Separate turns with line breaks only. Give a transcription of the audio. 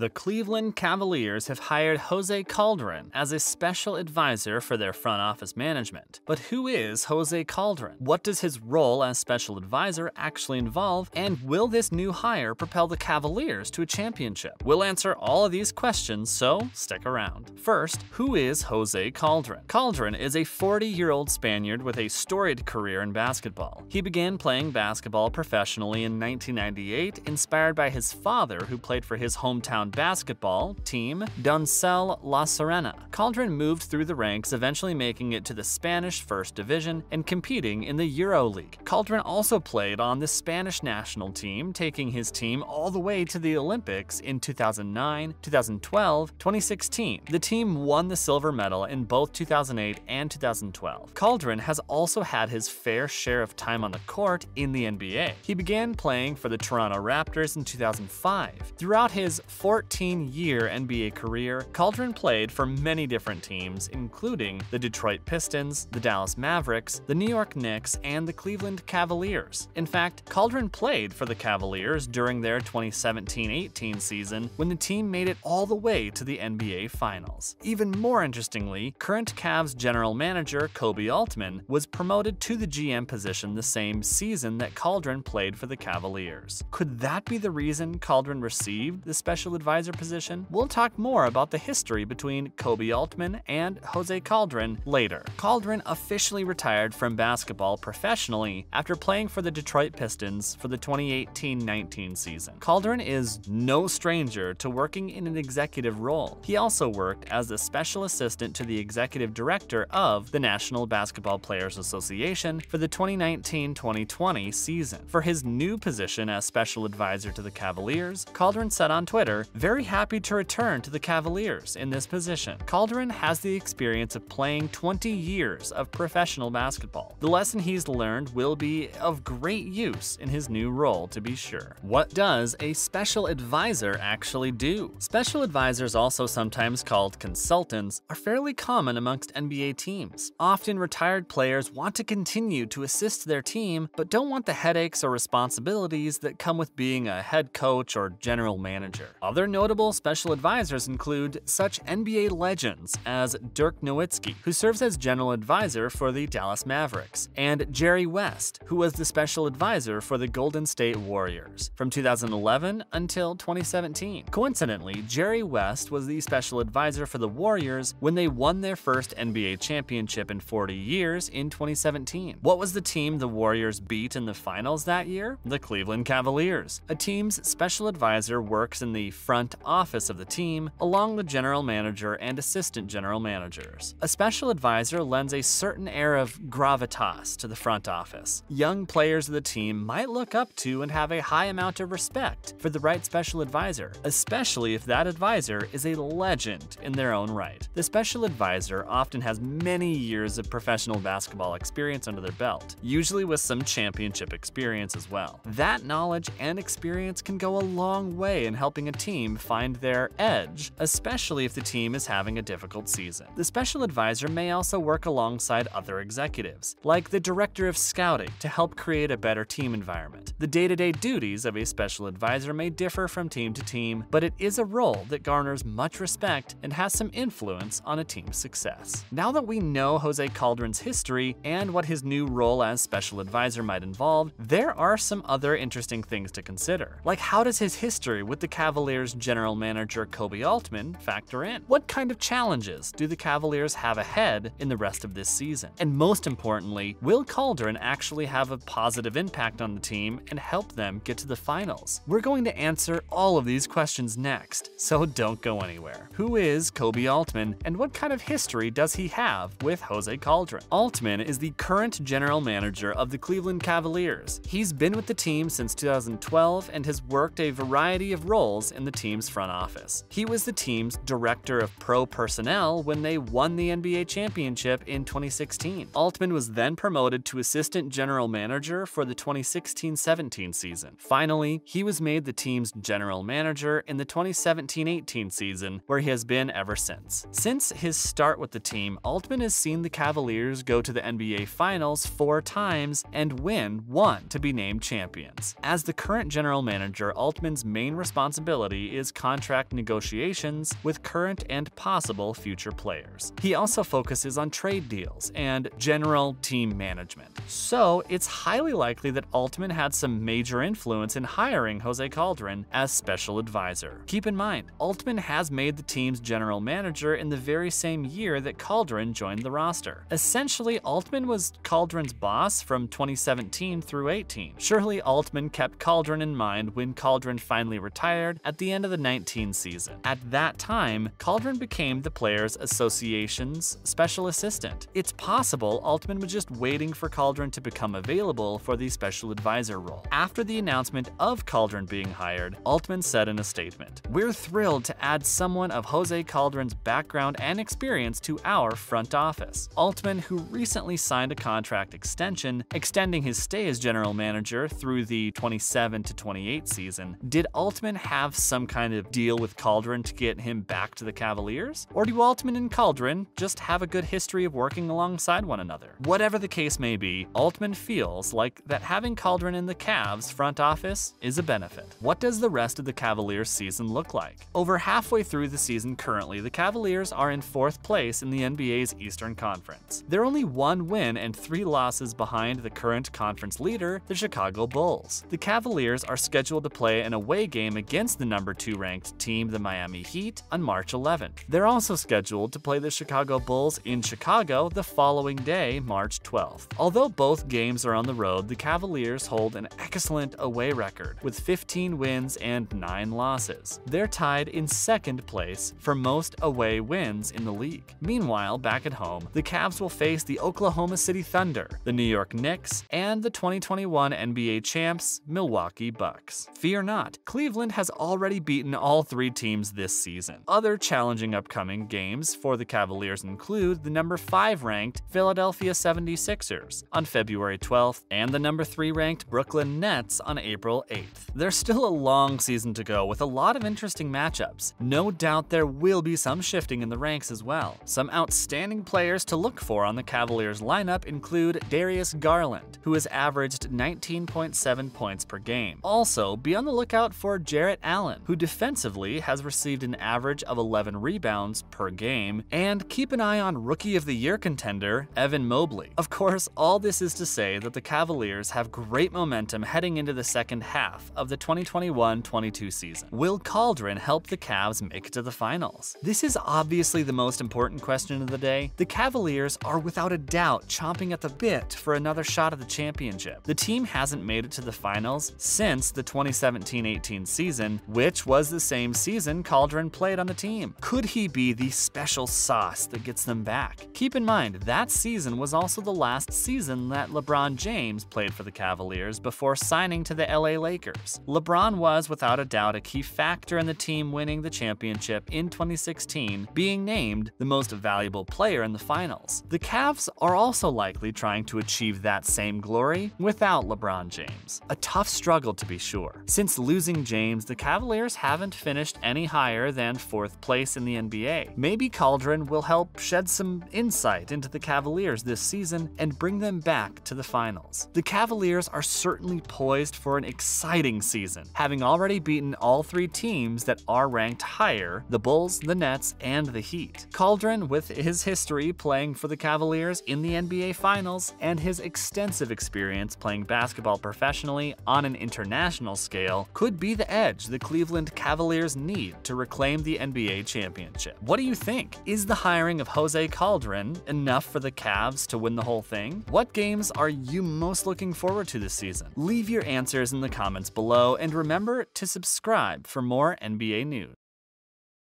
The Cleveland Cavaliers have hired Jose Calderon as a special advisor for their front office management. But who is Jose Calderon? What does his role as special advisor actually involve? And will this new hire propel the Cavaliers to a championship? We'll answer all of these questions, so stick around. First, who is Jose Calderon? Calderon is a 40 year old Spaniard with a storied career in basketball. He began playing basketball professionally in 1998, inspired by his father, who played for his hometown basketball team, Doncel La Serena. Calderon moved through the ranks, eventually making it to the Spanish First Division and competing in the EuroLeague. Calderon also played on the Spanish national team, taking his team all the way to the Olympics in 2009, 2012, 2016. The team won the silver medal in both 2008 and 2012. Calderon has also had his fair share of time on the court in the NBA. He began playing for the Toronto Raptors in 2005. Throughout his 14-year NBA career, Calderon played for many different teams, including the Detroit Pistons, the Dallas Mavericks, the New York Knicks, and the Cleveland Cavaliers. In fact, Calderon played for the Cavaliers during their 2017-18 season when the team made it all the way to the NBA Finals. Even more interestingly, current Cavs general manager Koby Altman was promoted to the GM position the same season that Calderon played for the Cavaliers. Could that be the reason Calderon received the special advisor position? We'll talk more about the history between Koby Altman and Jose Calderon later. Calderon officially retired from basketball professionally after playing for the Detroit Pistons for the 2018-19 season. Calderon is no stranger to working in an executive role. He also worked as a special assistant to the executive director of the National Basketball Players Association for the 2019-2020 season. For his new position as special advisor to the Cavaliers, Calderon said on Twitter, very happy to return to the Cavaliers in this position. Calderon has the experience of playing 20 years of professional basketball. The lesson he's learned will be of great use in his new role to be sure. What does a special advisor actually do? Special advisors, also sometimes called consultants, are fairly common amongst NBA teams. Often retired players want to continue to assist their team, but don't want the headaches or responsibilities that come with being a head coach or general manager. Other notable special advisors include such NBA legends as Dirk Nowitzki, who serves as general advisor for the Dallas Mavericks, and Jerry West, who was the special advisor for the Golden State Warriors from 2011 until 2017. Coincidentally, Jerry West was the special advisor for the Warriors when they won their first NBA championship in 40 years in 2017. What was the team the Warriors beat in the finals that year? The Cleveland Cavaliers. A team's special advisor works in the front office of the team, along with general manager and assistant general managers. A special advisor lends a certain air of gravitas to the front office. Young players of the team might look up to and have a high amount of respect for the right special advisor, especially if that advisor is a legend in their own right. The special advisor often has many years of professional basketball experience under their belt, usually with some championship experience as well. That knowledge and experience can go a long way in helping a team find their edge, especially if the team is having a difficult season. The special advisor may also work alongside other executives, like the director of scouting, to help create a better team environment. The day-to-day duties of a special advisor may differ from team to team, but it is a role that garners much respect and has some influence on a team's success. Now that we know Jose Calderon's history and what his new role as special advisor might involve, there are some other interesting things to consider. Like how does his history with the Cavaliers general manager Koby Altman factor in? What kind of challenges do the Cavaliers have ahead in the rest of this season? And most importantly, will Calderon actually have a positive impact on the team and help them get to the finals? We're going to answer all of these questions next, so don't go anywhere. Who is Koby Altman and what kind of history does he have with Jose Calderon? Altman is the current general manager of the Cleveland Cavaliers. He's been with the team since 2012 and has worked a variety of roles in the team's front office. He was the team's director of pro personnel when they won the NBA championship in 2016. Altman was then promoted to assistant general manager for the 2016-17 season. Finally, he was made the team's general manager in the 2017-18 season, where he has been ever since. Since his start with the team, Altman has seen the Cavaliers go to the NBA Finals four times and win one to be named champions. As the current general manager, Altman's main responsibility is contract negotiations with current and possible future players. He also focuses on trade deals and general team management. So, it's highly likely that Altman had some major influence in hiring Jose Calderon as special advisor. Keep in mind, Altman has made the team's general manager in the very same year that Calderon joined the roster. Essentially, Altman was Calderon's boss from 2017 through 18. Surely Altman kept Calderon in mind when Calderon finally retired at the end of the 19 season. At that time, Calderon became the Players Association's special assistant. It's possible Altman was just waiting for Calderon to become available for the special advisor role. After the announcement of Calderon being hired, Altman said in a statement, We're thrilled to add someone of Jose Calderon's background and experience to our front office. Altman, who recently signed a contract extension, extending his stay as general manager through the 27 to 28 season, did Altman have some kind of deal with Calderon to get him back to the Cavaliers? Or do Altman and Calderon just have a good history of working alongside one another? Whatever the case may be, Altman feels like that having Calderon in the Cavs front office is a benefit. What does the rest of the Cavaliers season look like? Over halfway through the season currently, the Cavaliers are in fourth place in the NBA's Eastern Conference. They're only one win and three losses behind the current conference leader, the Chicago Bulls. The Cavaliers are scheduled to play an away game against the number 2 ranked team, the Miami Heat, on March 11th. They're also scheduled to play the Chicago Bulls in Chicago the following day, March 12th. Although both games are on the road, the Cavaliers hold an excellent away record with 15 wins and 9 losses. They're tied in second place for most away wins in the league. Meanwhile, back at home, the Cavs will face the Oklahoma City Thunder, the New York Knicks, and the 2021 NBA champs, Milwaukee Bucks. Fear not, Cleveland has already beaten all three teams this season. Other challenging upcoming games for the Cavaliers include the number 5 ranked Philadelphia 76ers on February 12th and the number 3 ranked Brooklyn Nets on April 8th. There's still a long season to go with a lot of interesting matchups. No doubt there will be some shifting in the ranks as well. Some outstanding players to look for on the Cavaliers lineup include Darius Garland, who has averaged 19.7 points per game. Also, be on the lookout for Jarrett Allen, who defensively has received an average of 11 rebounds per game, and keep an eye on Rookie of the Year contender Evan Mobley. Of course, all this is to say that the Cavaliers have great momentum heading into the second half of the 2021-22 season. Will Calderon help the Cavs make it to the finals? This is obviously the most important question of the day. The Cavaliers are without a doubt chomping at the bit for another shot at the championship. The team hasn't made it to the finals since the 2017-18 season, which was the same season Calderon played on the team. Could he be the special sauce that gets them back? Keep in mind, that season was also the last season that LeBron James played for the Cavaliers before signing to the LA Lakers. LeBron was without a doubt a key factor in the team winning the championship in 2016, being named the most valuable player in the finals. The Cavs are also likely trying to achieve that same glory without LeBron James. A tough struggle to be sure. Since losing James, the Cavaliers haven't finished any higher than fourth place in the NBA. Maybe Calderon will help shed some insight into the Cavaliers this season and bring them back to the finals. The Cavaliers are certainly poised for an exciting season, having already beaten all three teams that are ranked higher the Bulls, the Nets, and the Heat. Calderon, with his history playing for the Cavaliers in the NBA Finals and his extensive experience playing basketball professionally on an international scale, could be the edge the Cleveland Cavaliers need to reclaim the NBA championship. What do you think? Is the hiring of Jose Calderon enough for the Cavs to win the whole thing? What games are you most looking forward to this season? Leave your answers in the comments below and remember to subscribe for more NBA news.